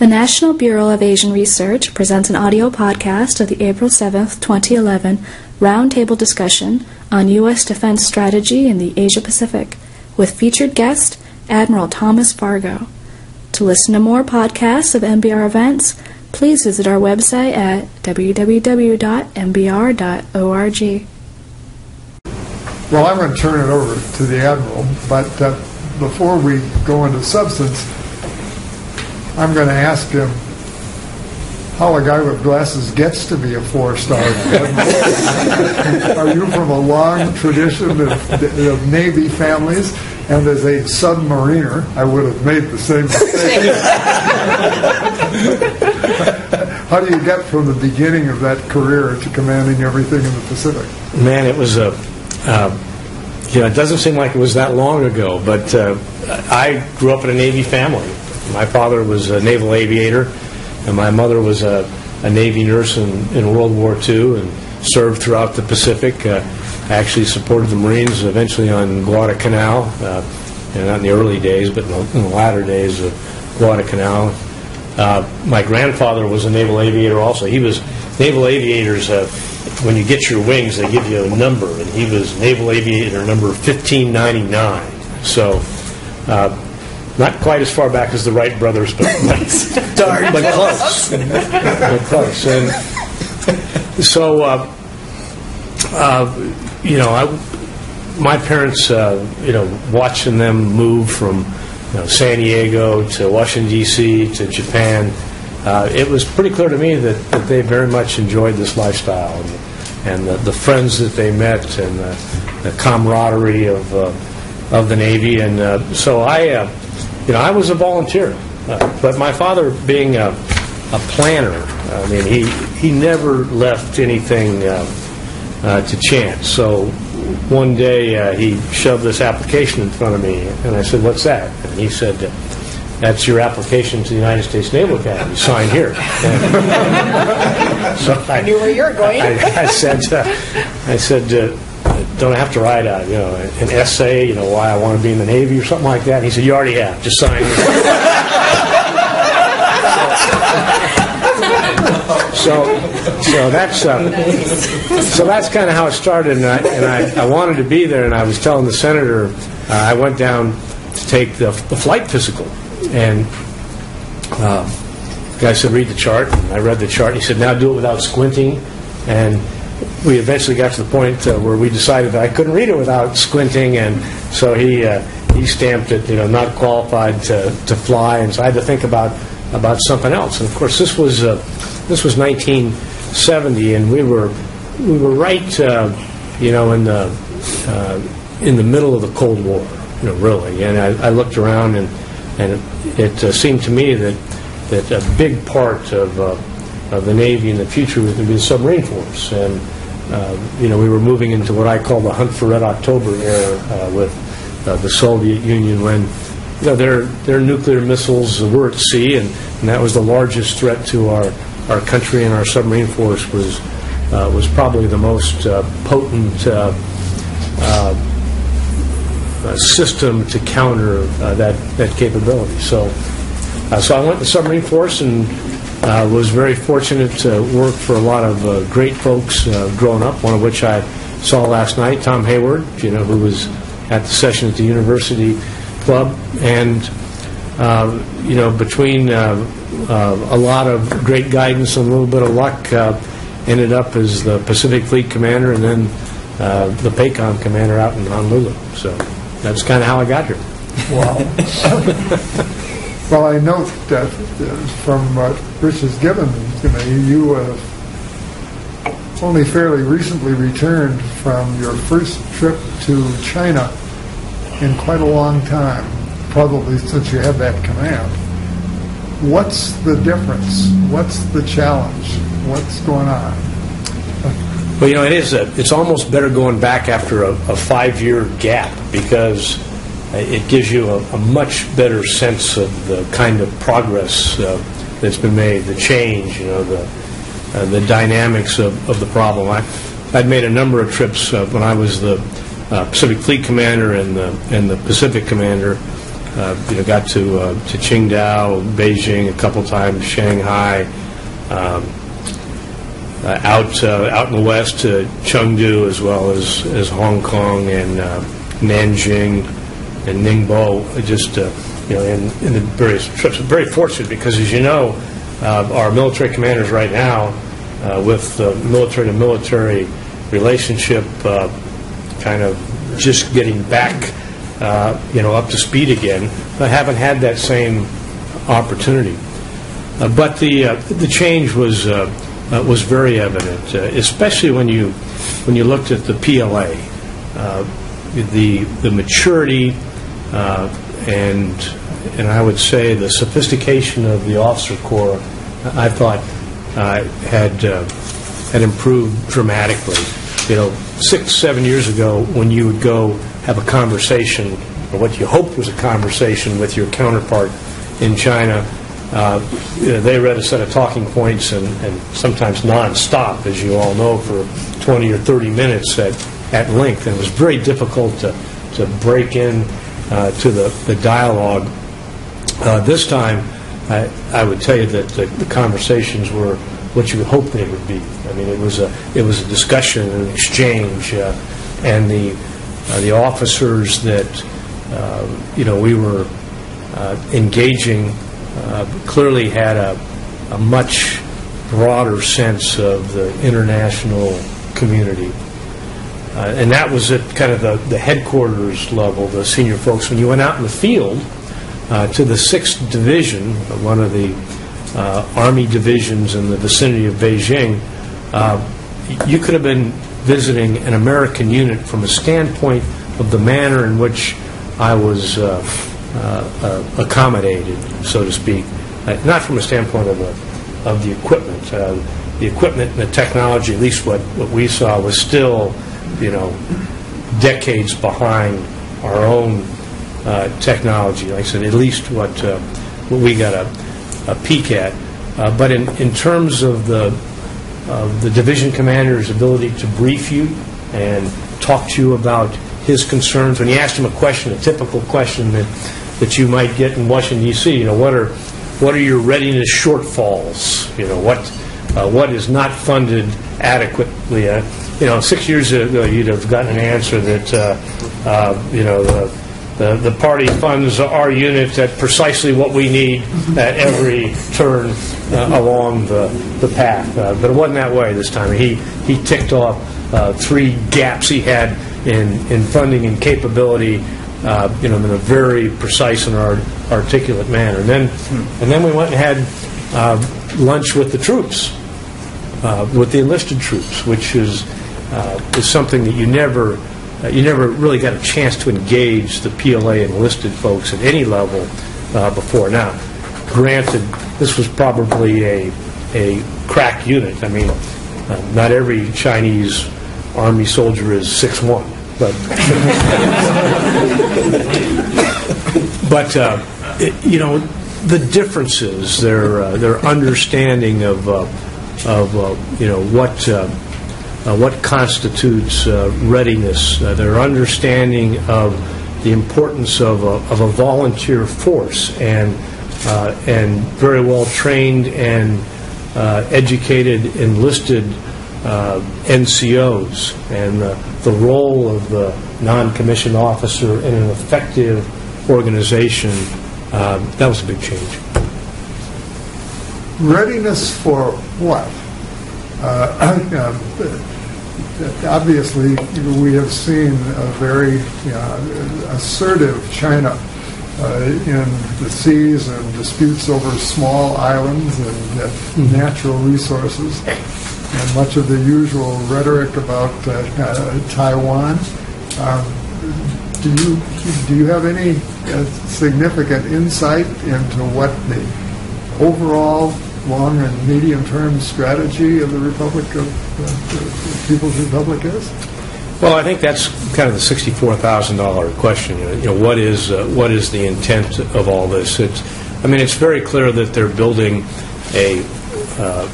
The National Bureau of Asian Research presents an audio podcast of the April 7, 2011 roundtable discussion on U.S. defense strategy in the Asia Pacific with featured guest Admiral Thomas Fargo. To listen to more podcasts of NBR events, please visit our website at www.nbr.org. Well, I'm going to turn it over to the Admiral, but uh, before we go into substance, I'm going to ask him how a guy with glasses gets to be a four-star. Are you from a long tradition of, of Navy families? And as a submariner, I would have made the same mistake. How do you get from the beginning of that career to commanding everything in the Pacific? Man, it was a. Uh, you know, it doesn't seem like it was that long ago, but uh, I grew up in a Navy family. My father was a naval aviator, and my mother was a, a Navy nurse in, in World War II and served throughout the Pacific. Uh, I actually supported the Marines eventually on Guadalcanal, uh, and not in the early days, but in the, in the latter days of Guadalcanal. Uh, my grandfather was a naval aviator also. He was naval aviators. Uh, when you get your wings, they give you a number, and he was naval aviator number 1599. So. Uh, not quite as far back as the Wright brothers, but but, Darn but close. but close. And so, uh, uh, you know, I, my parents, uh, you know, watching them move from you know, San Diego to Washington D.C. to Japan, uh, it was pretty clear to me that, that they very much enjoyed this lifestyle and, and the, the friends that they met and the, the camaraderie of uh, of the Navy. And uh, so I, uh, you know, I was a volunteer, uh, but my father being a, a planner, I mean, he he never left anything uh, uh, to chance. So one day uh, he shoved this application in front of me, and I said, "What's that?" And he said. That's your application to the United States Naval Academy. Sign here. so I knew where you were going. I, I said, uh, I said, uh, don't have to write a, you know, an essay, you know, why I want to be in the Navy or something like that? And he said, you already have. Just sign so, so that's uh, so that's kind of how it started, and I, and I, I wanted to be there, and I was telling the senator, uh, I went down to take the, the flight physical, and uh, the guy said, read the chart, and I read the chart, and he said, now do it without squinting, and we eventually got to the point uh, where we decided I couldn't read it without squinting, and so he uh, he stamped it, you know, not qualified to, to fly, and so I had to think about about something else. And of course, this was uh, this was 1970, and we were we were right, uh, you know, in the uh, in the middle of the Cold War, you know, really. And I, I looked around, and and it, it uh, seemed to me that that a big part of of the Navy in the future was going to be the submarine force, and uh, you know, we were moving into what I call the hunt for Red October era uh, with uh, the Soviet Union when you know, their, their nuclear missiles were at sea, and, and that was the largest threat to our, our country, and our submarine force was, uh, was probably the most uh, potent uh, system to counter that, that capability. So, so I went to the submarine force and uh, was very fortunate to work for a lot of uh, great folks uh, growing up, one of which I saw last night, Tom Hayward, you know, who was at the session at the University Club. And, uh, you know, between uh, uh, a lot of great guidance and a little bit of luck, ended up as the Pacific Fleet Commander and then the PACOM Commander out in Honolulu. So that's kind of how I got here. Wow. Well, I note that uh, from what Rich has given, you know, you only fairly recently returned from your first trip to China in quite a long time, probably since you had that command. What's the difference? What's the challenge? What's going on? Well, you know, it is. A, it's almost better going back after a, a five-year gap because it gives you a, a, much better sense of the kind of progress uh, that's been made, the change, you know, the uh, the dynamics of, of the problem. I, I'd made a number of trips uh, when I was the uh, Pacific Fleet Commander and the and the Pacific Commander, uh, you know, got to uh, to Qingdao, Beijing a couple times, Shanghai, um, out out in the west to Chengdu as well as as Hong Kong and Nanjing and Ningbo. Just uh, you know, in, in the various trips, very fortunate because, as you know, uh, our military commanders right now, uh, with the military to military relationship, uh, kind of just getting back, uh, you know, up to speed again. I haven't had that same opportunity. Uh, But the, uh, the change was, uh, uh, was very evident, uh, especially when you, when you looked at the PLA. Uh, The, the maturity uh, and, and I would say the sophistication of the officer corps, I thought uh, had, uh, had improved dramatically. You know, six, seven years ago, when you would go have a conversation, or what you hoped was a conversation with your counterpart in China, uh, they read a set of talking points and and sometimes nonstop, as you all know, for 20 or 30 minutes at at length, and it was very difficult to to break in uh, to the the dialogue. Uh, This time, I I would tell you that the the conversations were what you would hope they would be. I mean, it was a it was a discussion, an exchange, uh, and the uh, the officers that, uh, you know, we were uh, engaging clearly had a a much broader sense of the international community. Uh, And that was at kind of the the headquarters level, the senior folks. When you went out in the field uh, to the 6th Division, one of the uh, Army divisions in the vicinity of Beijing, uh, you could have been visiting an American unit from a standpoint of the manner in which I was uh, uh, accommodated, so to speak, not from a standpoint of the, of the equipment. The equipment and the technology, at least what, what we saw, was still, you know, decades behind our own uh, technology. Like I said, at least what, uh, what we got a, a peek at. Uh, But in, in terms of the, the division commander's ability to brief you and talk to you about his concerns, when you asked him a question, a typical question that, that you might get in Washington DC, you know, what are, what are your readiness shortfalls? You know, what, uh, what is not funded adequately? Uh, You know, six years ago, you'd have gotten an answer that, uh, uh, you know, the, the the party funds our unit at precisely what we need at every turn uh, along the the path. Uh, But it wasn't that way this time. He he ticked off uh, three gaps he had in in funding and capability, uh, you know, in a very precise and art- articulate manner. And then, and then we went and had uh, lunch with the troops, uh, with the enlisted troops, which is, uh, is something that you never, uh, you never really got a chance to engage the PLA enlisted folks at any level uh, before. Now, granted, this was probably a, a crack unit. I mean, uh, not every Chinese Army soldier is 6'1", but but uh, it- you know the differences, their their understanding of of uh, you know what uh, uh, what constitutes uh, readiness, uh, their understanding of the importance of a, of a volunteer force and uh, and very well trained and uh, educated enlisted uh, NCOs and the, the role of the non-commissioned officer in an effective organization, uh, that was a big change. Readiness for what? Uh, um, Obviously, we have seen a very uh, assertive China uh, in the seas and disputes over small islands and uh, natural resources, and much of the usual rhetoric about uh, uh, Taiwan. Um, Do you, do you have any uh, significant insight into what the overall long and medium-term strategy of the Republic of, uh, the People's Republic is? Well, I think that's kind of the sixty-four thousand dollar question. You know, you know, what is uh, what is the intent of all this? It's, I mean, it's very clear that they're building a uh,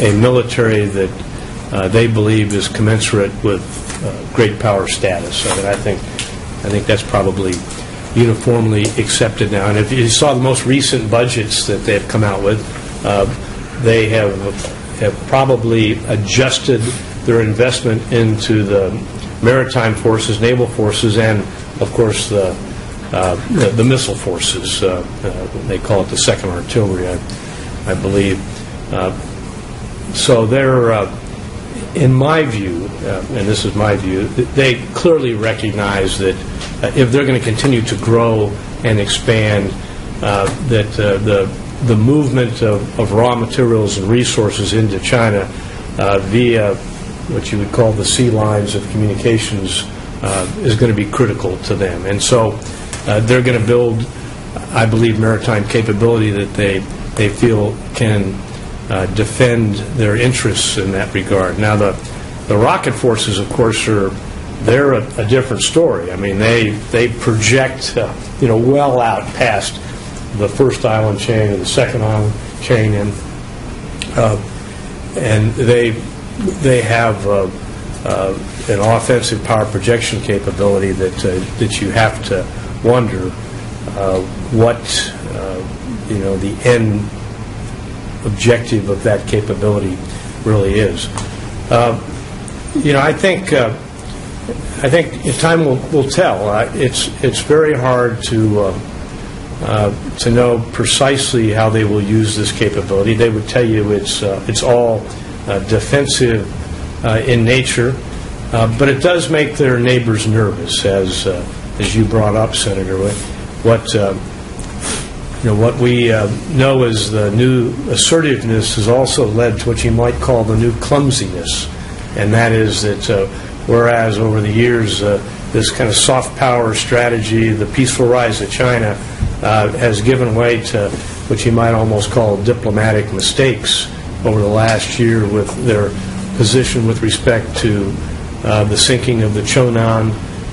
a military that uh, they believe is commensurate with uh, great power status. I mean, I think I think that's probably uniformly accepted now. And if you saw the most recent budgets that they've come out with, they have have probably adjusted their investment into the maritime forces, naval forces, and, of course, the uh, the the missile forces. Uh, uh, They call it the Second Artillery, I I believe. Uh, So they're, uh, in my view, uh, and this is my view, they clearly recognize that uh, if they're going to continue to grow and expand, uh, that uh, the the movement of of raw materials and resources into China uh, via what you would call the sea lines of communications uh, is going to be critical to them. And so uh, they're going to build, I believe, maritime capability that they they feel can uh, defend their interests in that regard. Now, the the rocket forces, of course, are they're a, a different story. I mean, they they project, uh, you know, well out past the first island chain or the second island chain, and uh, and they they have uh, uh, an offensive power projection capability that uh, that you have to wonder uh, what you know the end objective of that capability really is. You know, I think, I think time will will tell. It's it's very hard to uh, uh, to know precisely how they will use this capability. They would tell you it's uh, it's all uh, defensive uh, in nature, uh, but it does make their neighbors nervous, as as you brought up, Senator. What- you know, what we know is the new assertiveness has also led to what you might call the new clumsiness, and that is that whereas over the years this kind of soft power strategy, the peaceful rise of China, uh, has given way to what you might almost call diplomatic mistakes over the last year with their position with respect to uh, the sinking of the Cheonan,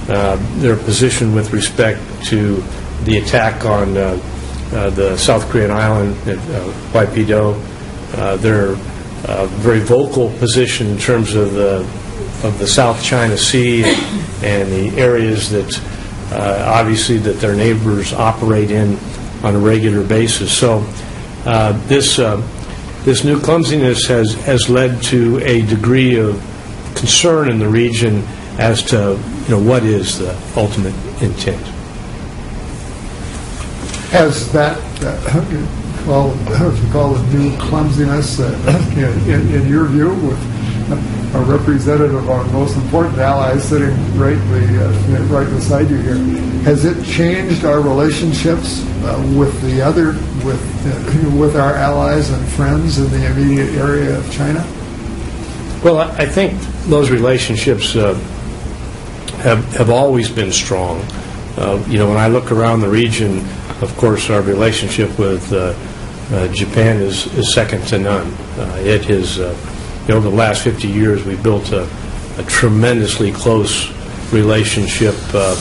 uh, their position with respect to the attack on uh, uh, the South Korean island at uh, Waipido, their very vocal position in terms of the of the South China Sea and the areas that uh, obviously that their neighbors operate in on a regular basis. So uh, this uh, this new clumsiness has has led to a degree of concern in the region as to you know what is the ultimate intent. Has that, uh, well, call it new clumsiness, uh, in- in in your view, with a representative of our most important ally sitting right the, uh, right beside you here, has it changed our relationships uh, with the other, with, uh, with our allies and friends in the immediate area of China? Well, I think those relationships uh, have have always been strong. Uh, You know, when I look around the region, of course, our relationship with uh, Japan is is second to none. It uh, you know, over the last 50 years, we've built a a tremendously close relationship, uh,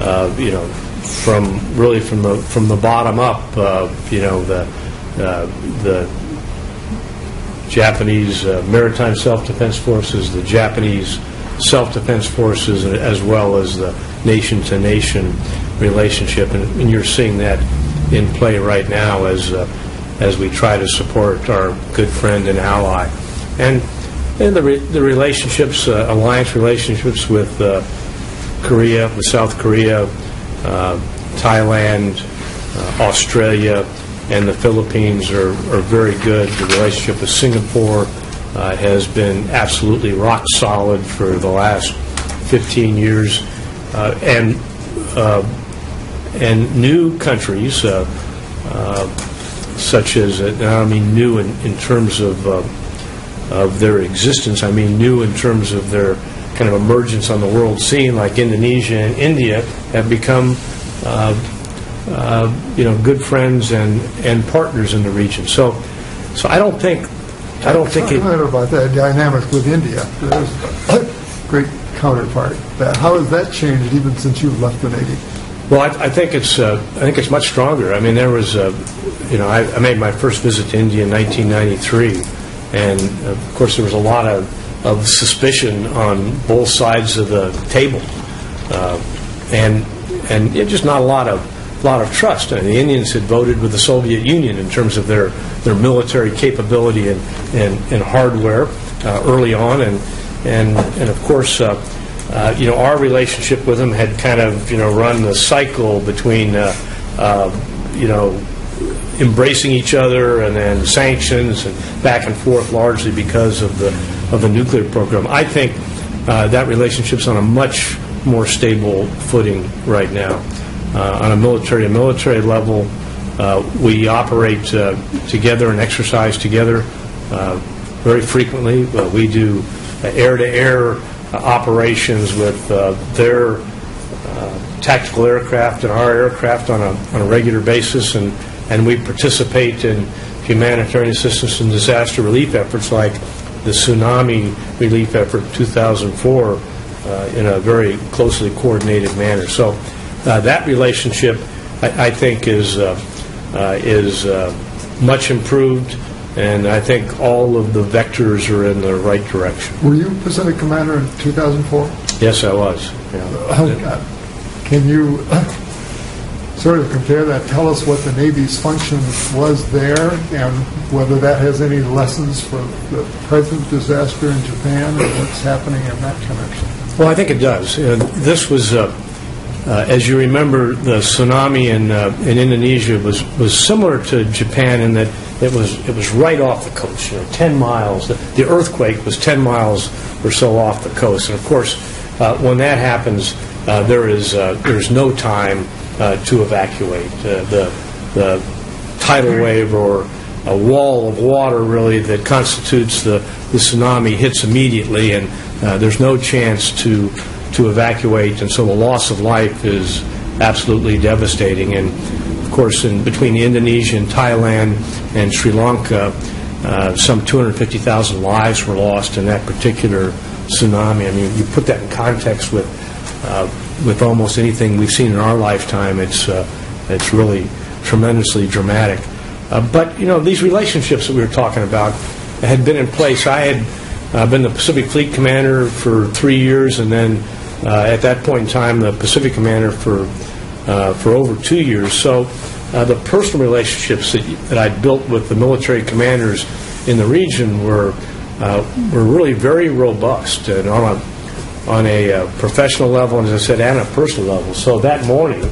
uh, you know, from, really from the from the bottom up, uh, you know, the uh, the Japanese uh, Maritime Self-Defense Forces, the Japanese Self-Defense Forces, as well as the nation-to-nation relationship. And and you're seeing that in play right now as, uh, as we try to support our good friend and ally. And, and the, re- the relationships, uh, alliance relationships with uh, Korea, with South Korea, uh, Thailand, uh, Australia, and the Philippines are, are very good. The relationship with Singapore uh, has been absolutely rock solid for the last 15 years. Uh, and and new countries, such as, I mean new in, in terms of, of their existence, I mean new in terms of their kind of emergence on the world scene, like Indonesia and India, have become, uh, uh, you know, good friends and, and partners in the region. So, so I don't think, I don't think it, Talk a little about that dynamic with India. There's a great counterpart. That- How has that changed even since you've left the Navy? Well, I, I think it's uh, I think it's much stronger. I mean, there was, uh, you know, I, I made my first visit to India in 1993, and of course there was a lot of, of suspicion on both sides of the table, uh, and and yeah, just not a lot of lot of trust. And the Indians had voted with the Soviet Union in terms of their their military capability and and, and hardware uh, early on, and and and of course. Uh, uh, you know, our relationship with them had kind of, you know, run the cycle between, uh, uh, you know, embracing each other and then sanctions and back and forth largely because of the of the nuclear program. I think uh, that relationship's on a much more stable footing right now. Uh, on a military to military level, uh, we operate uh, together and exercise together uh, very frequently. Uh, we do air to air operations with their tactical aircraft and our aircraft on a, on a regular basis, and, and we participate in humanitarian assistance and disaster relief efforts like the tsunami relief effort 2004 uh, in a very closely coordinated manner. So uh, that relationship, I, I think, is uh, uh, is uh, much improved, and I think all of the vectors are in the right direction. Were you Pacific Commander in 2004? Yes, I was. Yeah. Uh, Can you sort of compare that? Tell us what the Navy's function was there and whether that has any lessons for the present disaster in Japan and what's happening in that connection. Well, I think it does. Uh, This was, uh, uh, as you remember, the tsunami in uh, in Indonesia was was similar to Japan in that it was it was right off the coast, you know, 10 miles. The the earthquake was 10 miles or so off the coast. And of course, uh, when that happens, uh, there is uh, there's no time to evacuate. Uh, The the tidal wave or a wall of water really that constitutes the, the tsunami hits immediately and uh, there's no chance to to evacuate and so the loss of life is absolutely devastating. And of course in between Indonesia and Thailand and Sri Lanka uh, some 250,000 lives were lost in that particular tsunami. I mean you put that in context with uh, with almost anything we've seen in our lifetime it's uh, it's really tremendously dramatic uh, But, you know, these relationships that we were talking about had been in place. I had uh, been the Pacific Fleet Commander for three years, and then uh, at that point in time, the Pacific Commander for uh, for over two years. So uh, the personal relationships that that I'd built with the military commanders in the region were were really very robust and on a on a uh, professional level, and as I said, and a personal level. So that morning,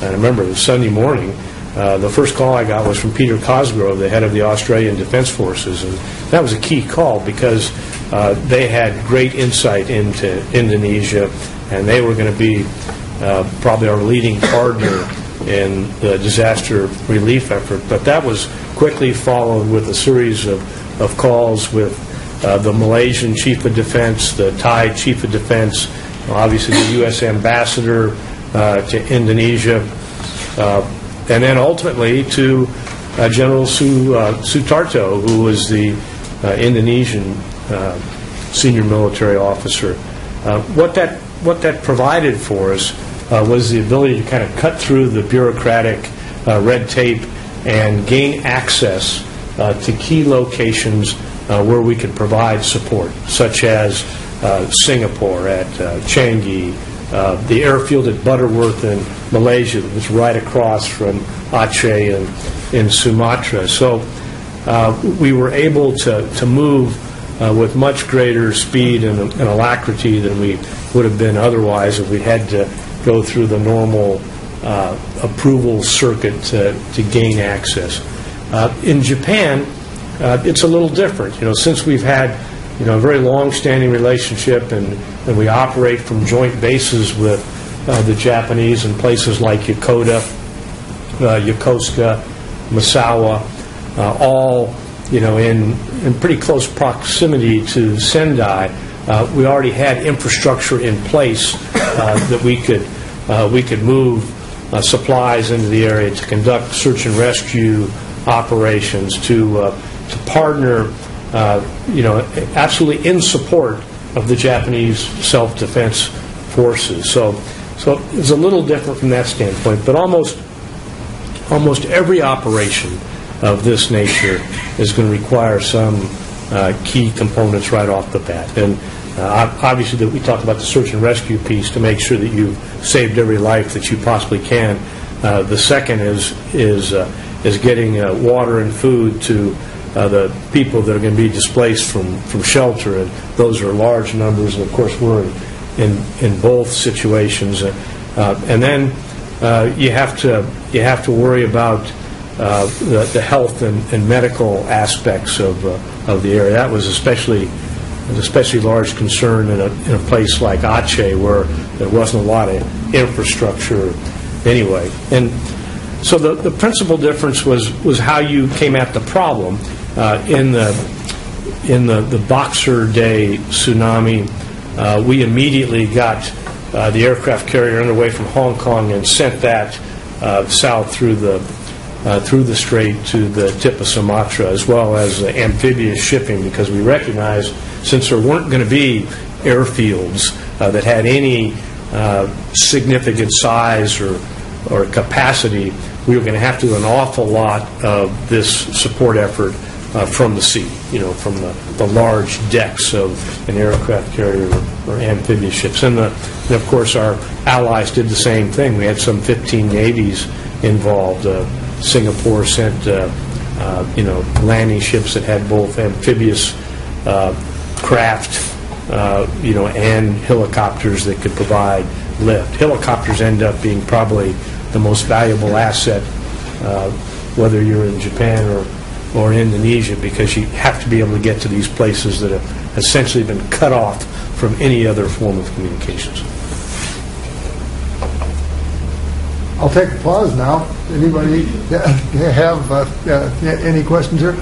I remember it was Sunday morning, uh, the first call I got was from Peter Cosgrove, the head of the Australian Defense Forces, and that was a key call because uh, they had great insight into Indonesia, and they were going to be uh, probably our leading partner in the disaster relief effort. But that was quickly followed with a series of, of calls with uh, the Malaysian Chief of Defense, the Thai Chief of Defense, obviously the U.S. Ambassador uh, to Indonesia, uh, and then ultimately to uh, General Su, Sutarto, who was the Indonesian senior military officer. What that what that provided for us was the ability to kind of cut through the bureaucratic red tape and gain access to key locations uh, where we could provide support, such as uh, Singapore at uh, Changi, uh, the airfield at Butterworth in Malaysia that was right across from Aceh in, in Sumatra. So uh, we were able to, to move uh, with much greater speed and, and alacrity than we would have been otherwise if we had to go through the normal uh, approval circuit to, to gain access. In Japan, uh, it's a little different. You know, since we've had you know a very long-standing relationship and, and we operate from joint bases with uh, the Japanese in places like Yokota, uh, Yokosuka, Misawa, uh, all you know in in pretty close proximity to Sendai. Uh, we already had infrastructure in place uh, that we could we could move supplies into the area to conduct search and rescue operations to uh, to partner uh, you know absolutely in support of the Japanese self-defense forces. So so it's a little different from that standpoint, but almost almost every operation of this nature is going to require some uh, key components right off the bat. And Uh, Obviously, that we talked about the search and rescue piece to make sure that you've saved every life that you possibly can. Uh, The second is, is, uh, is getting uh, water and food to uh, the people that are going to be displaced from, from shelter, and those are large numbers, and of course, we're in, in, in both situations. Uh, uh, And then uh, you have to, you have to worry about uh, the the health and and medical aspects of, of the area. That was especially, an especially large concern in a, in a place like Aceh where there wasn't a lot of infrastructure anyway. And so the, the principal difference was, was how you came at the problem. Uh, In the, in the, the Boxing Day tsunami, uh, we immediately got uh, the aircraft carrier underway from Hong Kong and sent that uh, south through the, uh, through the strait to the tip of Sumatra, as well as amphibious shipping, because we recognized, since there weren't going to be airfields uh, that had any significant size or, or capacity, we were going to have to do an awful lot of this support effort uh, from the sea, you know, from the, the large decks of an aircraft carrier or amphibious ships. And, the, and of course, our allies did the same thing. We had some 15 navies involved. Uh, Singapore sent, uh, uh, you know, landing ships that had both amphibious uh, craft, uh, you know, and helicopters that could provide lift. Helicopters end up being probably the most valuable asset, whether you're in Japan or, or Indonesia, because you have to be able to get to these places that have essentially been cut off from any other form of communications. I'll take a pause now. Anybody have uh, uh, any questions here?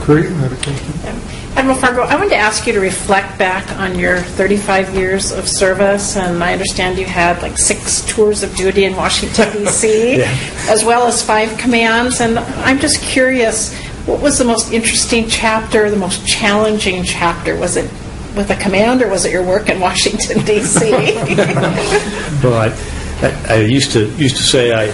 Curry, you had a question? Admiral Fargo, I wanted to ask you to reflect back on your 35 years of service, and I understand you had like six tours of duty in Washington, D.C., Yeah. as well as five commands, and I'm just curious, what was the most interesting chapter, the most challenging chapter? Was it with a command, or was it your work in Washington, D.C.? Well, I, I I used to, used to say I,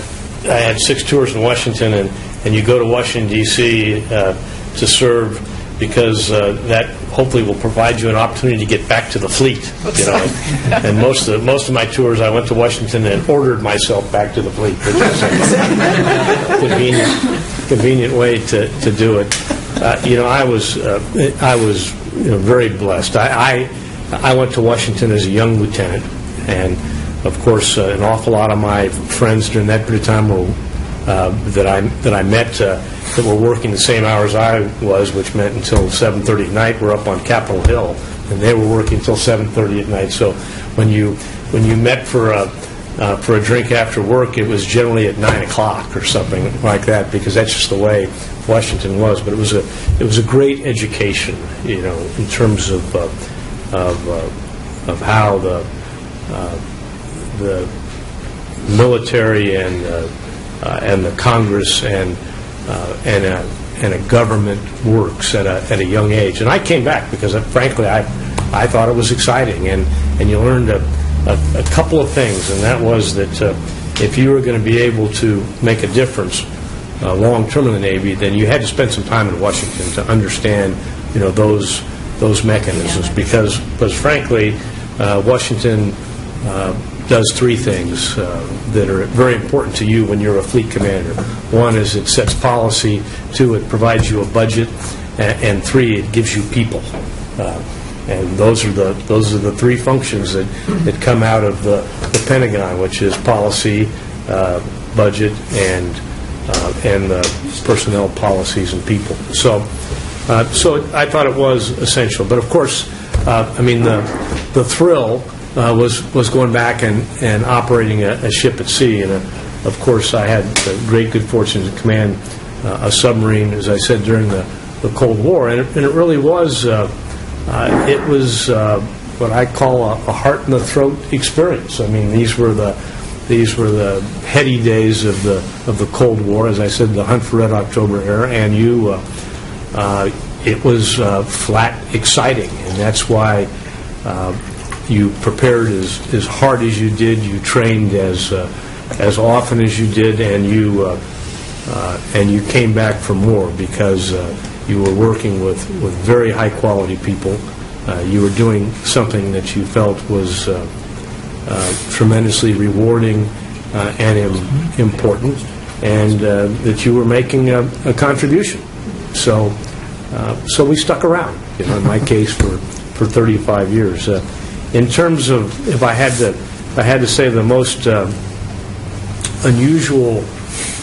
I had six tours in Washington, and, and you go to Washington DC uh, to serve because uh, that hopefully will provide you an opportunity to get back to the fleet, you know. And most of, most of my tours, I went to Washington and ordered myself back to the fleet, which was a convenient, convenient way to, to do it. Uh, You know, I was, uh, I was, you know, very blessed. I, I, I went to Washington as a young lieutenant, and of course, uh, an awful lot of my friends during that period of time were, uh, that I, that I met, uh, that were working the same hours I was, which meant until 7:30 at night, We're up on Capitol Hill, and they were working until 7:30 at night. So when you, when you met for a, uh, for a drink after work, it was generally at 9 o'clock or something like that, because that's just the way Washington was. But it was a, it was a great education, you know, in terms of, uh, of, uh, of how the, uh, the military and, uh, and the Congress and, uh, and a, and a government works at a, at a young age. And I came back because uh, frankly, I, I thought it was exciting, and, and you learned a, a, a couple of things, and that was that uh, if you were going to be able to make a difference uh, long-term in the Navy, then you had to spend some time in Washington to understand, you know, those, those mechanisms, because, because frankly, uh, Washington uh, does three things uh, that are very important to you when you're a fleet commander. One is it sets policy, two, it provides you a budget, a- and three, it gives you people. Uh, And those are the, those are the three functions that, that come out of the the Pentagon, which is policy, uh, budget, and, uh, and the personnel policies and people. So, uh, so I thought it was essential. But of course, uh, I mean, the, the thrill uh, was, was going back and, and operating a, a ship at sea. And uh, of course, I had the great good fortune to command uh, a submarine, as I said, during the, the Cold War. And it, and it really was, uh, uh, it was what I call a, a heart in the throat experience. I mean, these were the, these were the heady days of the, of the Cold War, as I said, the Hunt for Red October era, and you, uh, uh, it was uh, flat exciting, and that's why you prepared as, as hard as you did, you trained as, uh, as often as you did, and you, uh, uh, and you came back for more because uh, you were working with, with very high-quality people, uh, you were doing something that you felt was uh, tremendously rewarding and im- important, and that you were making a a contribution. So, so we stuck around, you know, in my case, for for 35 years. Uh, In terms of, if I had to, if I had to say the most uh, unusual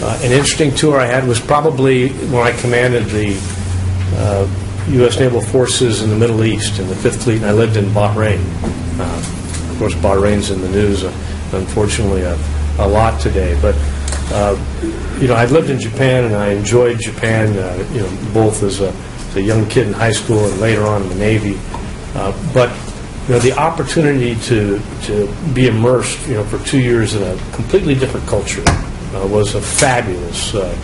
uh, and interesting tour I had was probably when I commanded the uh, U.S. Naval Forces in the Middle East in the Fifth Fleet, and I lived in Bahrain. Uh, Of course, Bahrain's in the news, uh, unfortunately, a a lot today. But, uh, you know, I'd lived in Japan, and I enjoyed Japan, uh, you know, both as a as a young kid in high school and later on in the Navy. Uh, But, you know, the opportunity to to be immersed, you know, for two years in a completely different culture uh, was a fabulous uh,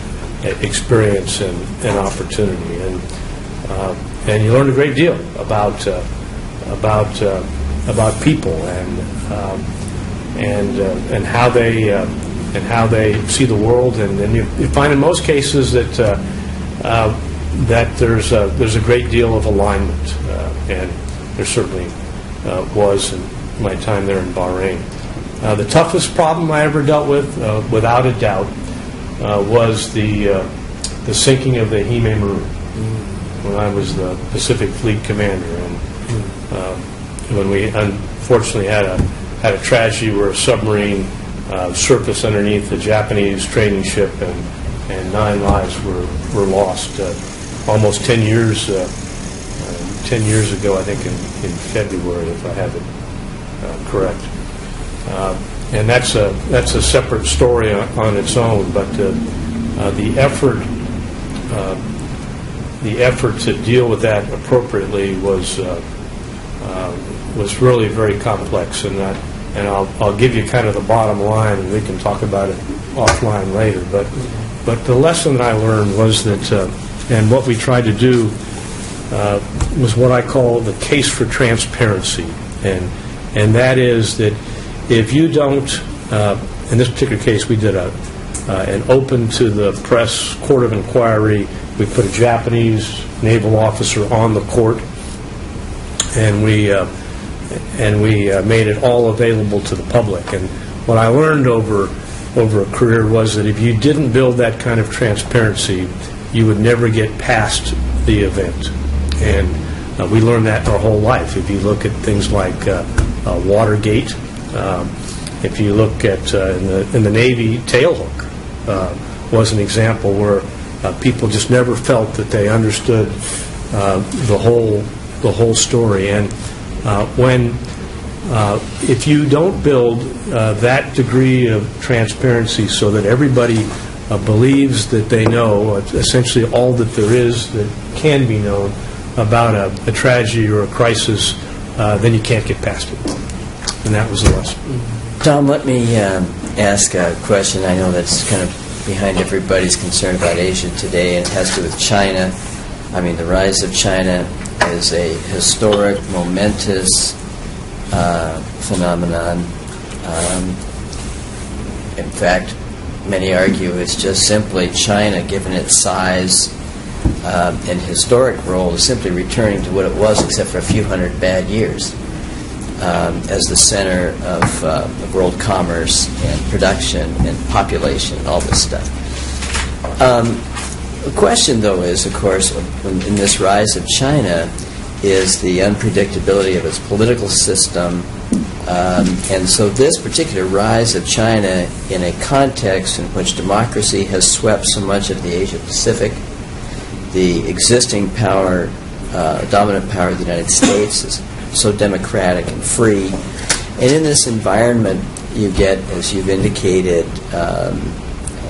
experience and and opportunity. And uh, and you learned a great deal about uh, about uh, about people and um, and uh, and how they and how they see the world. And, and you, you find in most cases that that there's a, there's a great deal of alignment, and there certainly was in my time there in Bahrain. Uh, the toughest problem I ever dealt with, uh, without a doubt, uh, was the uh, the sinking of the Ehime Maru when I was the Pacific Fleet commander, and uh, when we unfortunately had a had a tragedy where a submarine uh, surfaced underneath the Japanese training ship, and and nine lives were were lost. Uh, almost ten years, uh, uh, ten years ago, I think in, in February, if I have it uh, correct. Uh, and that's a that's a separate story on, on its own, but uh, uh, the effort the effort to deal with that appropriately was uh, uh, was really very complex, and that, and I'll, I'll give you kind of the bottom line, and we can talk about it offline later. But but the lesson that I learned was that, uh, and what we tried to do uh, was what I call the case for transparency, and and that is that if you don't, uh, in this particular case, we did a uh, an open to the press court of inquiry. We put a Japanese naval officer on the court, and we uh, and we uh, made it all available to the public. And what I learned over over a career was that if you didn't build that kind of transparency, you would never get past the event. And uh, we learned that our whole life. If you look at things like uh, uh, Watergate, um, if you look at uh, in the in the Navy, tailhook uh, was an example where uh, people just never felt that they understood uh, the whole the whole story. And when if you don't build that degree of transparency so that everybody believes that they know essentially all that there is that can be known about a, a tragedy or a crisis, uh, then you can't get past it. And that was the lesson. Tom, let me um, ask a question. I know that's kind of behind everybody's concern about Asia today, and it has to do with China. I mean, the rise of China is a historic, momentous uh, phenomenon. Um, in fact, many argue it's just simply China, given its size um, and historic role, is simply returning to what it was, except for a few hundred bad years um, as the center of, uh, of world commerce and production and population, all this stuff. Um, the question, though, is, of course, in in this rise of China, is the unpredictability of its political system. Um, and so, this particular rise of China in a context in which democracy has swept so much of the Asia Pacific, the existing power, uh, dominant power of the United States is so democratic and free. And in this environment, you get, as you've indicated, um,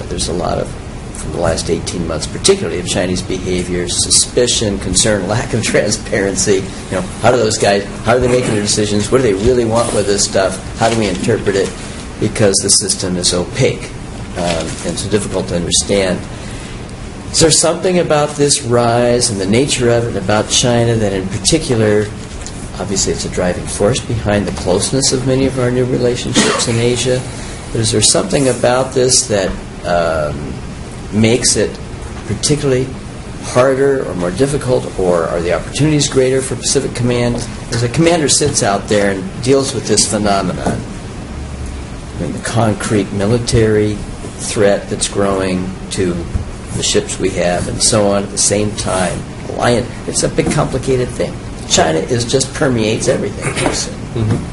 there's a lot of, from the last 18 months, particularly of Chinese behavior, suspicion, concern, lack of transparency. You know, how do those guys, how are they making their decisions? What do they really want with this stuff? How do we interpret it? Because the system is opaque um, and so difficult to understand. Is there something about this rise and the nature of it, about China, that in particular obviously it's a driving force behind the closeness of many of our new relationships in Asia. But is there something about this that um, makes it particularly harder or more difficult, or are the opportunities greater for Pacific Command? As a commander sits out there and deals with this phenomenon, I mean, the concrete military threat that's growing to the ships we have and so on at the same time. Lion, it's a big complicated thing. China is just permeates everything.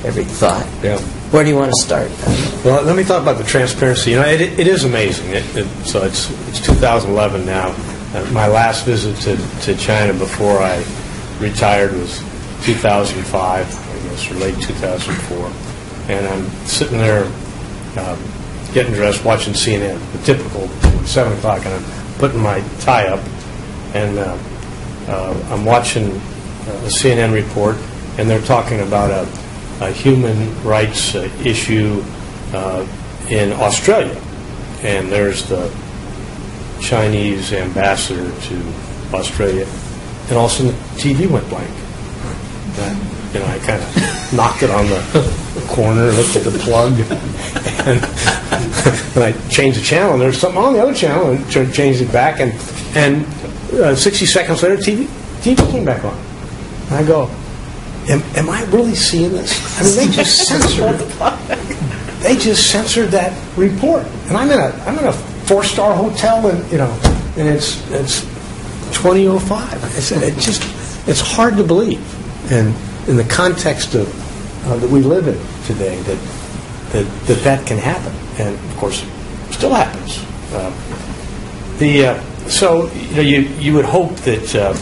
Every thought. Yeah. Where do you want to start? Well, let me talk about the transparency. You know, it, it is amazing. It, it, so it's it's 2011 now. Uh, my last visit to, to China before I retired was 2005, I guess, or late 2004. And I'm sitting there um, getting dressed, watching CNN, the typical 7 o'clock, and I'm putting my tie up, and uh, uh, I'm watching uh, a CNN report, and they're talking about a, a human rights uh, issue uh, in Australia. And there's the Chinese ambassador to Australia, and all of a sudden the TV went blank. And, you know, I kind of knocked it on the corner, looked at the plug, and, and I changed the channel, and there's something on the other channel, and ch- changed it back, and and uh, 60 seconds later, TV TV came back on. And I go, am, am I really seeing this? I mean, they just censored they just censored that report, and I'm in a I'm in a four star hotel, and you know, and it's it's 2005. I said it just it's hard to believe, and in the context of uh, that we live in today, that that that that can happen, and of course, still happens. Uh, the uh, so you know you you would hope that uh,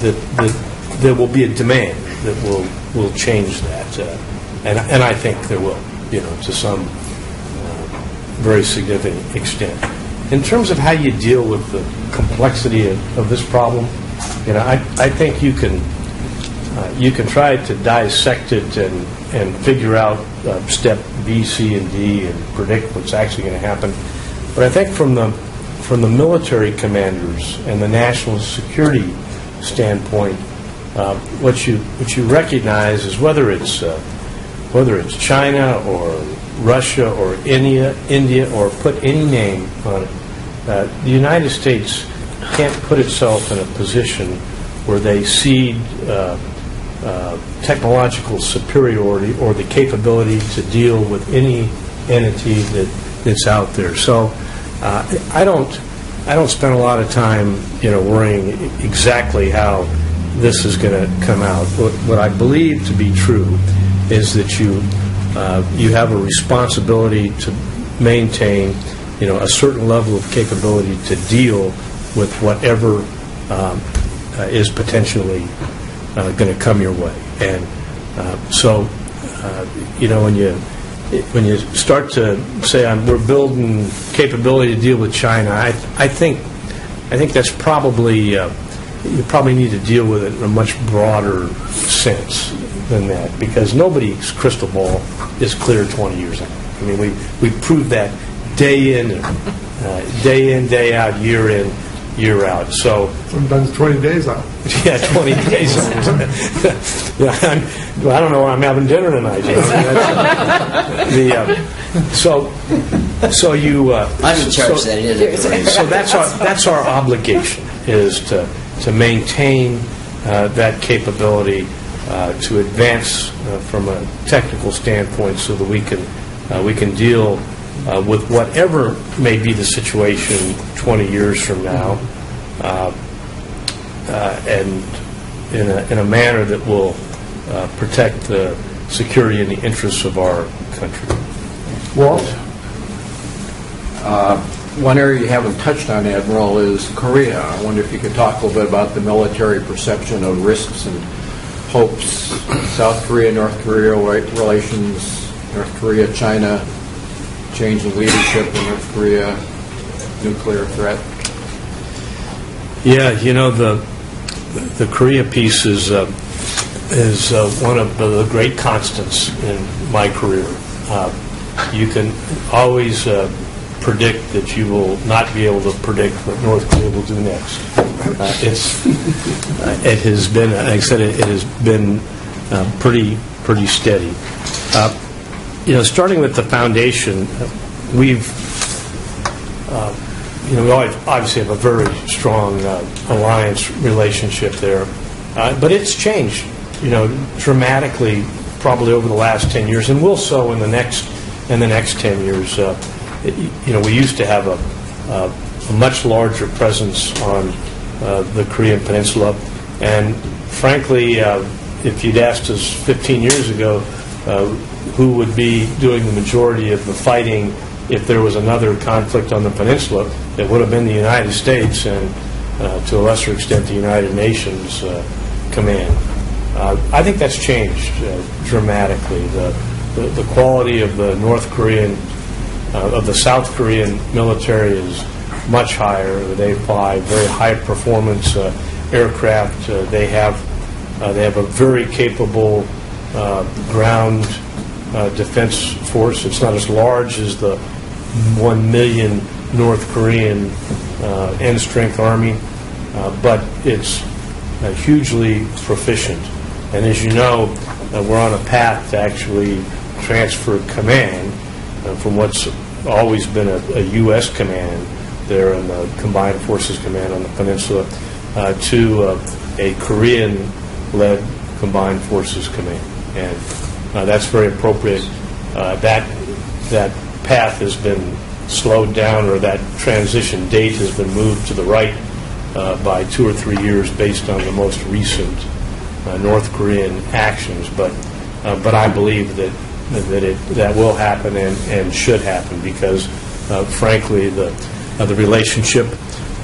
that that there will be a demand that will will change that, uh, and and I think there will, you know, to some uh, very significant extent. In terms of how you deal with the complexity of, of this problem, you know, I I think you can uh, you can try to dissect it and and figure out uh, step B, C, and D and predict what's actually going to happen. But I think from the from the military commanders and the national security standpoint, uh, what you what you recognize is whether it's uh, whether it's China or Russia or India, India or put any name on it, uh, the United States can't put itself in a position where they cede uh, technological superiority or the capability to deal with any entity that, that's out there. So uh, I don't I don't spend a lot of time you know worrying exactly how this is going to come out. What, what I believe to be true is that you uh, you have a responsibility to maintain you know a certain level of capability to deal with whatever um, uh, is potentially uh, going to come your way. And uh, so, uh, you know, when you when you start to say um, we're building capability to deal with China, I, I think I think that's probably uh, you probably need to deal with it in a much broader sense than that because nobody's crystal ball is clear 20 years out. I mean, we we proved that day in, uh, day in, day out, year in, year out. So Sometimes 20 days out. yeah, 20 days. yeah, I'm, well, I don't know where I'm having dinner tonight. You know? That's- the, uh, so, so you. Uh, I'm in charge so, of that. It is. So that's our that's our obligation is to to maintain uh, that capability uh, to advance uh, from a technical standpoint, so that we can uh, we can deal uh, with whatever may be the situation 20 years from now. Uh, uh, and in a, in a manner that will uh, protect the security and the interests of our country. Walt? One area you haven't touched on, Admiral, is Korea. I wonder if you could talk a little bit about the military perception of risks and hopes, South Korea, North Korea relations, North Korea, China, change in leadership in North Korea, nuclear threat. Yeah, you know, the, the Korea piece is, uh, is uh, one of the great constants in my career. Uh, You can always uh, predict that you will not be able to predict what North Korea will do next. Uh, It's, uh, it has been, like I said, it it has been uh, pretty, pretty steady. Uh, You know, starting with the foundation, uh, we've you know, we obviously have a very strong uh, alliance relationship there, Uh, but it's changed, you know, dramatically, probably over the last 10 years, and will so in the next, in the next 10 years. Uh, it- You know, we used to have a uh, a much larger presence on uh, the Korean Peninsula, and frankly, uh, if you'd asked us 15 years ago uh, who would be doing the majority of the fighting if there was another conflict on the peninsula, it would have been the United States and, uh, to a lesser extent, the United Nations uh, Command. Uh, I think that's changed uh, dramatically. The, the, the quality of the North Korean, uh, of the South Korean military is much higher. They fly very high performance uh, aircraft. They have they have a very capable ground uh, defense force. It's not as large as the one million North Korean uh, end-strength army, uh, but it's uh, hugely proficient. And as you know, uh, we're on a path to actually transfer command from what's always been a, a U.S. command there in the Combined Forces Command on the peninsula to a Korean-led Combined Forces Command. And uh, that's very appropriate. Uh, That, that path has been slowed down, or that transition date has been moved to the right uh, by two or three years based on the most recent uh, North Korean actions. But, uh, but I believe that, that it, that will happen and, and should happen because uh, frankly, the, the relationship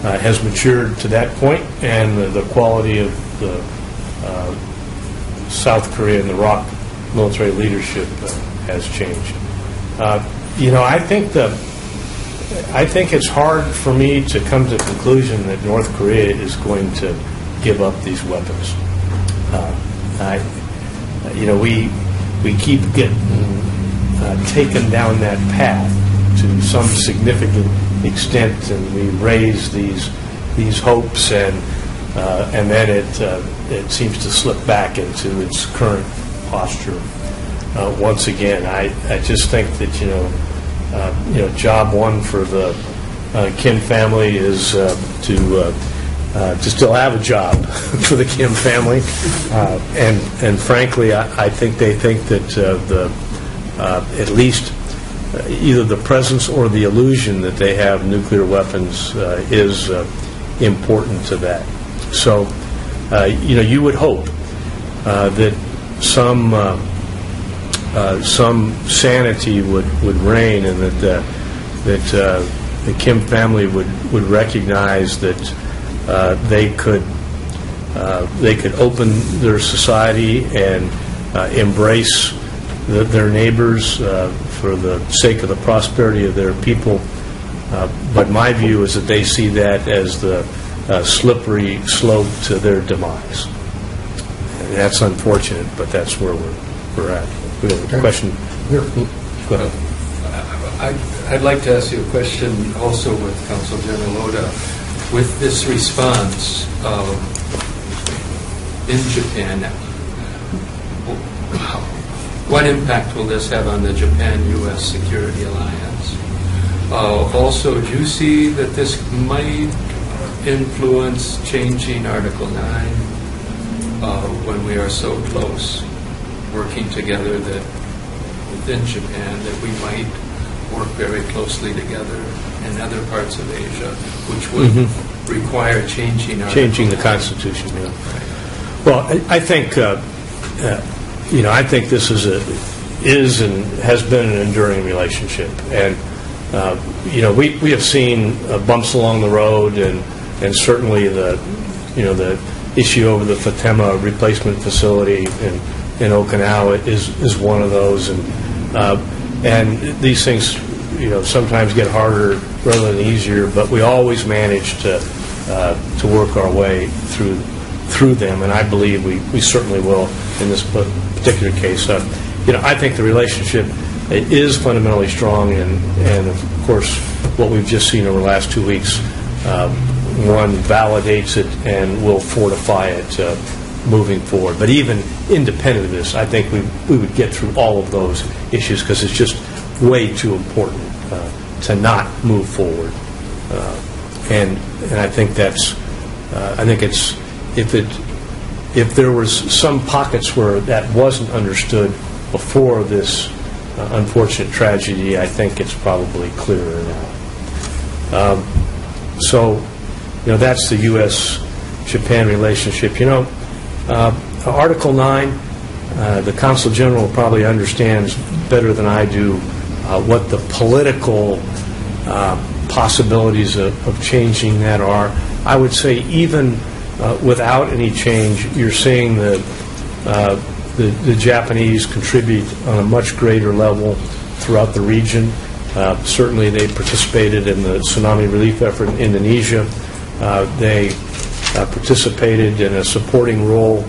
has matured to that point and the, the quality of the South Korea and the ROC military leadership uh, has changed. Uh, You know, I think the, I think it's hard for me to come to the conclusion that North Korea is going to give up these weapons. Uh, I, you know, we, we keep getting uh, taken down that path to some significant extent, and we raise these, these hopes, and, uh, and then it, uh, it seems to slip back into its current posture uh, once again. I, I just think that, you know, uh, you know, job one for the uh, Kim family is uh, to uh, uh, to still have a job for the Kim family, and and frankly, I, I think they think that the at least either the presence or the illusion that they have nuclear weapons is important to that. So, you know, you would hope that some. Uh, uh, some sanity would, would reign and that, uh, that uh, the Kim family would, would recognize that uh, they could, uh, they could open their society and embrace the- their neighbors for the sake of the prosperity of their people. But my view is that they see that as the slippery slope to their demise. And that's unfortunate, but that's where we're, we're at. We have a question. Here. Go ahead. I- I'd like to ask you a question also with Consul General Oda. With this response um, in Japan, what impact will this have on the Japan-U.S. security alliance? Uh, Also, do you see that this might influence changing Article 9 uh, when we are so close, working together that within Japan, that we might work very closely together in other parts of Asia, which would require changing our... Changing the Constitution, yeah. Well, I I think, uh, uh, you know, I think this is a, is and has been an enduring relationship. And, uh, you know, we we have seen uh, bumps along the road, and and certainly the, you know, the issue over the Futenma replacement facility in in Okinawa is is one of those. And uh, and these things, you know, sometimes get harder rather than easier, but we always manage to uh, to work our way through through them, and I believe we, we certainly will in this particular case. You know, I think the relationship is fundamentally strong, and, and of course, what we've just seen over the last two weeks, uh, one validates it and will fortify it uh, moving forward. But even independent of this, I think we, we would get through all of those issues, because it's just way too important uh, to not move forward uh, and and I think that's uh, I think it's if it if there was some pockets where that wasn't understood before this uh, unfortunate tragedy, I think it's probably clearer now. Um, so, you know, that's the U.S.-Japan relationship. You know, uh, Article 9, uh, the Consul General probably understands better than I do uh, what the political uh, possibilities of, of changing that are. I would say even uh, without any change, you're seeing the, uh, the, the Japanese contribute on a much greater level throughout the region. Certainly, they participated in the tsunami relief effort in Indonesia. Uh, they uh, participated in a supporting role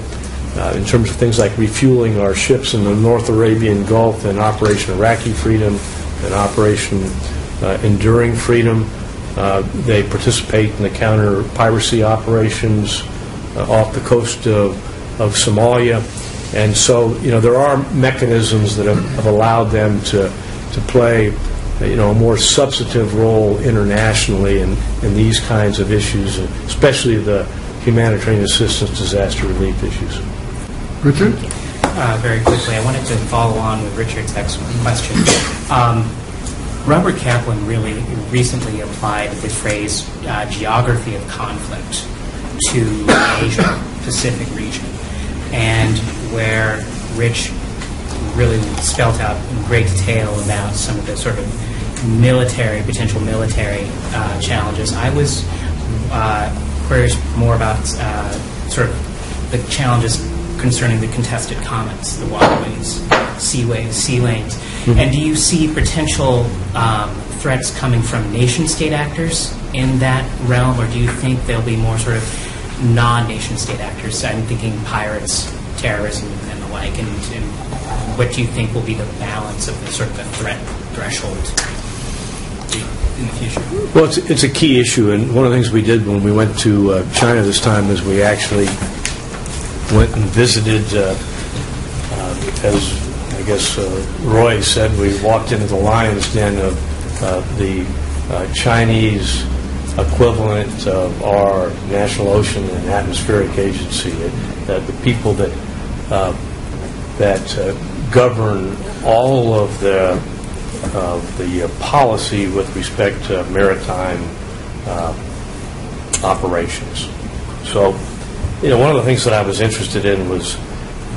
uh, in terms of things like refueling our ships in the North Arabian Gulf and Operation Iraqi Freedom and Operation Enduring Freedom. Uh, they participate in the counter piracy operations uh, off the coast of, of Somalia. And so, you know, there are mechanisms that have, have allowed them to, to play, you know, a more substantive role internationally in, in these kinds of issues, especially the humanitarian assistance, disaster relief issues. Richard? Uh, very quickly, I wanted to follow on with Richard's excellent question. Um, Robert Kaplan really recently applied the phrase uh, geography of conflict to the Asia Pacific region, and where Rich really spelt out in great detail about some of the sort of military, potential military uh, challenges. I was uh, curious more about uh, sort of the challenges concerning the contested commons, the waterways, seaways, sea lanes. Mm-hmm. And do you see potential um, threats coming from nation state actors in that realm, or do you think there'll be more sort of non nation state actors? I'm thinking pirates, terrorism, and the like. And, and, what do you think will be the balance of the sort of the threat threshold in the future? Well, it's, it's a key issue, and one of the things we did when we went to uh, China this time is we actually went and visited, uh, uh, as I guess uh, Roy said, we walked into the lion's den of uh, the uh, Chinese equivalent of our National Ocean and Atmospheric Agency, that the people that that govern all of the of the policy with respect to maritime operations. So, you know, one of the things that I was interested in was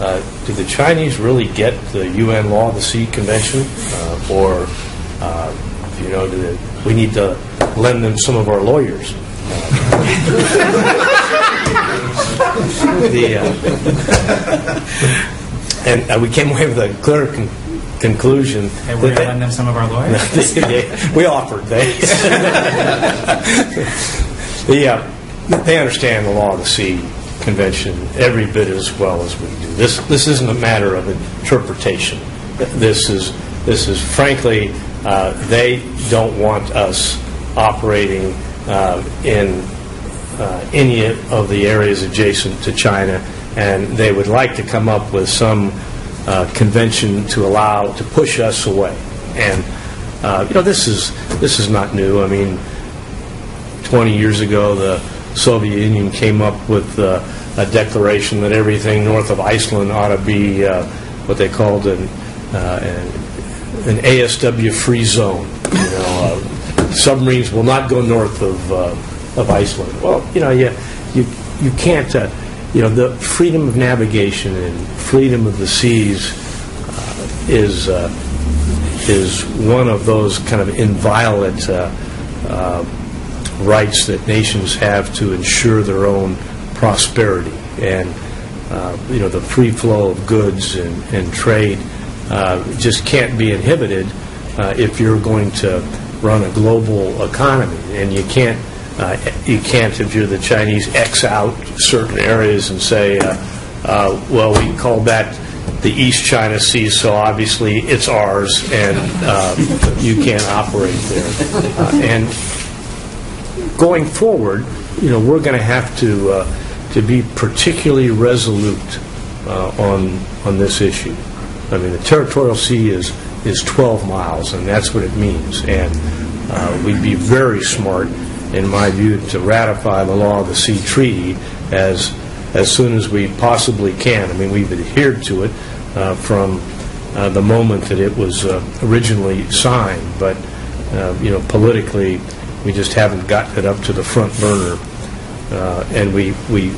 uh, did the Chinese really get the UN Law the Sea Convention, uh, or uh, you know, they, we need to lend them some of our lawyers? the, uh, and uh, we came away with a clear conclusion. Hey, we're going to lend them some of our lawyers. we offered. They, the, they understand the law of the sea convention every bit as well as we do. This this isn't a matter of interpretation. This is this is frankly uh, they don't want us operating uh, in uh, any of the areas adjacent to China, and they would like to come up with some uh, convention to allow to push us away. And uh, you know this is this is not new. I mean, 20 years ago the Soviet Union came up with uh, a declaration that everything north of Iceland ought to be uh, what they called an, uh, an, an ASW-free zone. You know, uh, submarines will not go north of of Iceland. Well, you know, you you you can't. Uh, you know, the freedom of navigation and freedom of the seas is is one of those kind of inviolate rights that nations have to ensure their own prosperity. And, uh, you know, the free flow of goods and, and trade uh, just can't be inhibited uh, if you're going to run a global economy. And you can't, uh, you can't, if you're the Chinese, X out certain areas and say, uh, uh, well, we call that the East China Sea, so obviously it's ours, and you can't operate there. and going forward, you know, we're going to have to uh, to be particularly resolute uh, on on this issue. I mean, the territorial sea is is 12 miles, and that's what it means. And uh, we'd be very smart in my view, to ratify the law of the sea treaty as, as soon as we possibly can. I mean, we've adhered to it uh, from uh, the moment that it was uh, originally signed, but, uh, you know, politically, we just haven't gotten it up to the front burner. Uh, And we, we,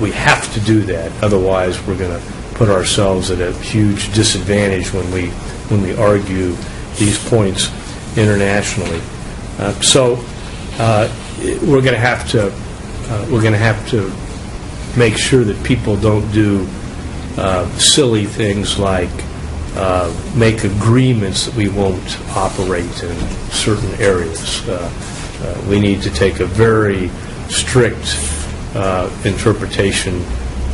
we have to do that, otherwise we're going to put ourselves at a huge disadvantage when we, when we argue these points internationally. Uh, So uh, we're going to have to, uh, we're going to have to make sure that people don't do uh, silly things like uh, make agreements that we won't operate in certain areas. Uh, uh, We need to take a very strict uh, interpretation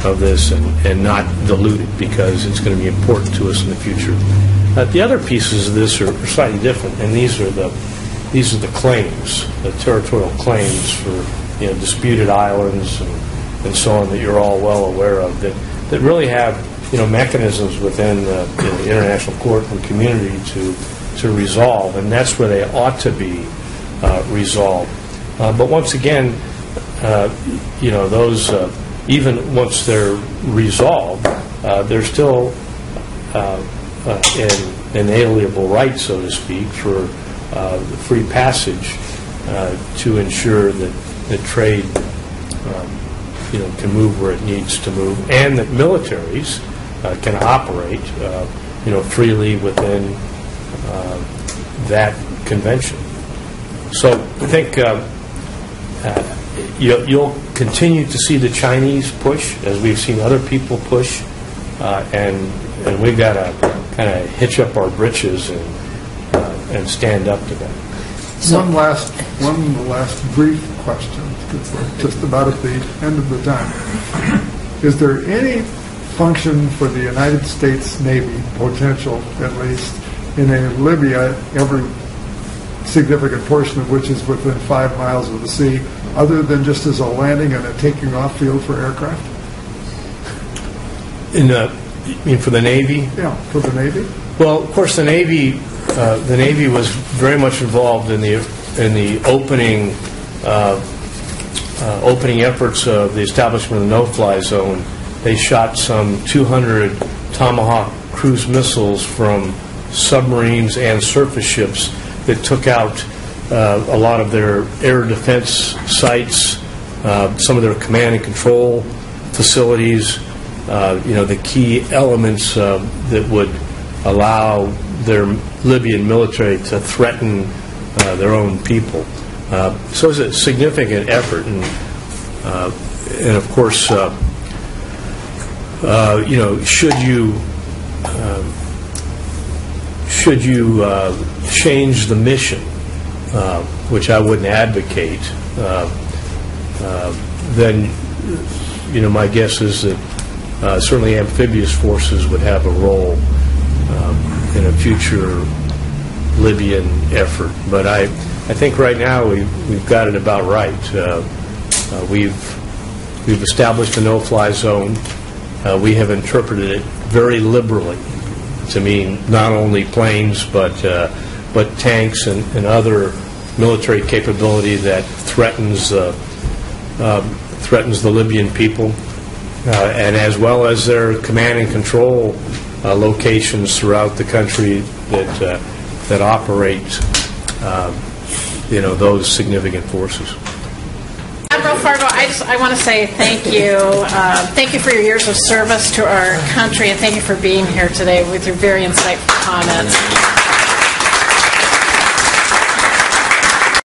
of this and and not dilute it, because it's going to be important to us in the future. The other pieces of this are slightly different, and these are the, these are the claims, the territorial claims for, you know, disputed islands and and so on that you're all well aware of, that, that really have, you know, mechanisms within the the international court and community to, to resolve, and that's where they ought to be uh, resolved. Uh, But once again, uh, you know, those, uh, even once they're resolved, uh, they're still uh, an inalienable right, so to speak, for free passage uh, to ensure that, that trade, um, you know, can move where it needs to move, and that militaries uh, can operate, uh, you know, freely within uh, that convention. So I think uh, uh, you'll you'll continue to see the Chinese push, as we've seen other people push, uh, and and we've got to kind of hitch up our britches and uh, and stand up to them. One last, one last brief question, because we're just about at the end of the time. Is there any function for the United States Navy, potential at least, in a Libya, every significant portion of which is within five miles of the sea, other than just as a landing and a taking off field for aircraft? In the, you mean for the Navy? Yeah, for the Navy? Well, of course, the Navy, uh, the Navy was very much involved in the, in the opening, uh, uh, opening efforts of the establishment of the no-fly zone. They shot some 200 Tomahawk cruise missiles from submarines and surface ships that took out uh, a lot of their air defense sites, uh, some of their command and control facilities, you know, the key elements that would allow their Libyan military to threaten uh, their own people. Uh, So it's a significant effort, and, uh, and of course, uh, uh, you know, should you, um, should you change the mission, which I wouldn't advocate, then, you know, my guess is that certainly amphibious forces would have a role in a future Libyan effort. But I, I think right now we've, we've got it about right. Uh, uh, We've, we've established a no-fly zone. Uh, We have interpreted it very liberally to mean not only planes, but, uh, but tanks and, and other military capability that threatens, uh, um, threatens the Libyan people, uh, and as well as their command and control uh, locations throughout the country that, uh, that operate, uh, you know, those significant forces. Admiral Fargo, I just, I want to say thank you. Uh, Thank you for your years of service to our country, and thank you for being here today with your very insightful comments.